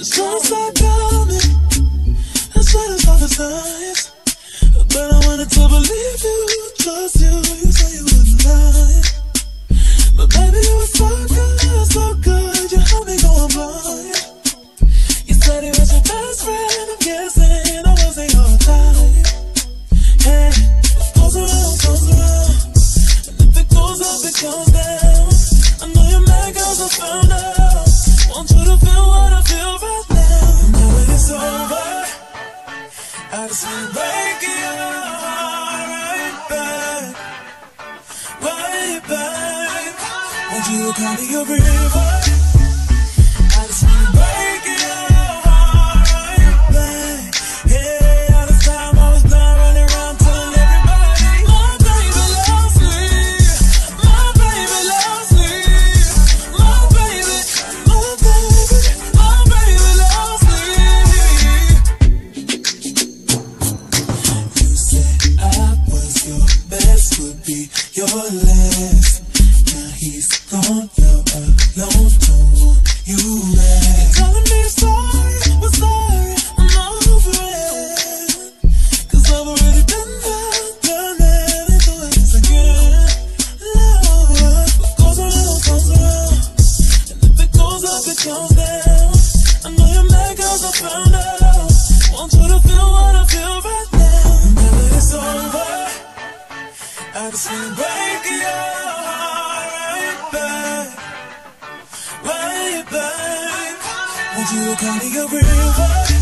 The sun's coming. Try to stop the signs. But I wanted to believe you, trust you. You say you wouldn't lie. But baby, you were so good, so good. You had me going blind. You said he was your best friend. I'm guessing I wasn't your type. Hey, goes around, around. And if it goes up, it comes down. I know mad 'cause I found out. I just. Yeah, all this time I was blind, running around telling everybody my baby loves me. My baby loves me. My baby, my baby, my baby loves me. You said I was your best, would be your last. He's gone, you're alone, don't want you back. You're telling me sorry, but sorry, I'm over it. Cause I've already been there, done that, and do it again. Love, what goes around, comes around. And if it goes up, it comes down. I know you're mad 'cause I found out. Want you to feel what I feel right now. Now that it's over, I just wanna break your heart Want you call me a river.